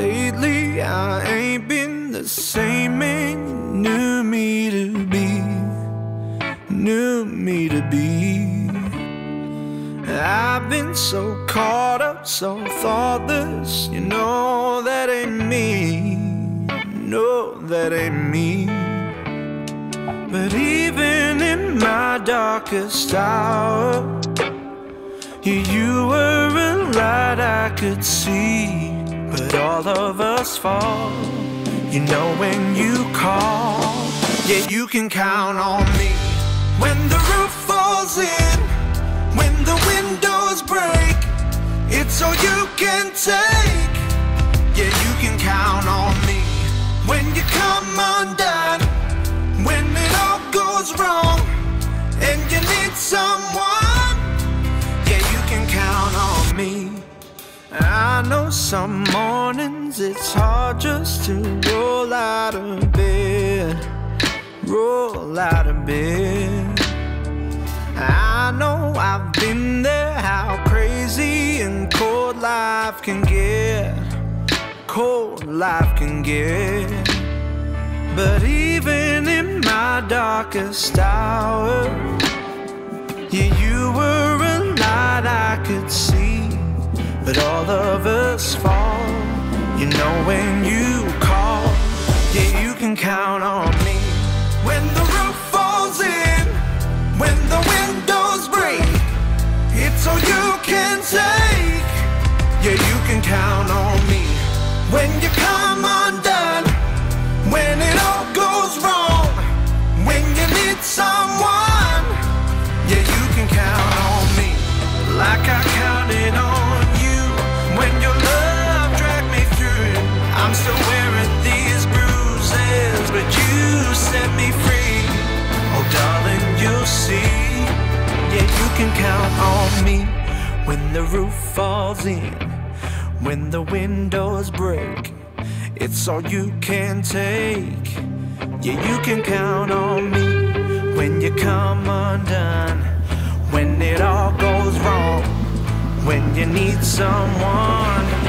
Yeah, I ain't been the same man you knew me to be. Knew me to be. I've been so caught up, so thoughtless. You know that ain't me. No, that ain't me. But even in my darkest hour, you were a light I could see. But all of us fall, you know, when you call. Yeah, you can count on me when the roof falls in, when the windows break. It's all you can take. Yeah, you can count on me when you come undone, when it all goes wrong, and you need someone. I know some mornings it's hard just to roll out of bed, roll out of bed. I know I've been there, how crazy and cold life can get, cold life can get. But even in my darkest hour, yeah, you But all of us fall, you know, when you call, yeah, you can count on me. When the roof falls in, when the windows break, it's all you can take. Yeah, you can count on me. When you come when the roof falls in, when the windows break. It's all you can take. Yeah, you can count on me when you come undone, when it all goes wrong, when you need someone.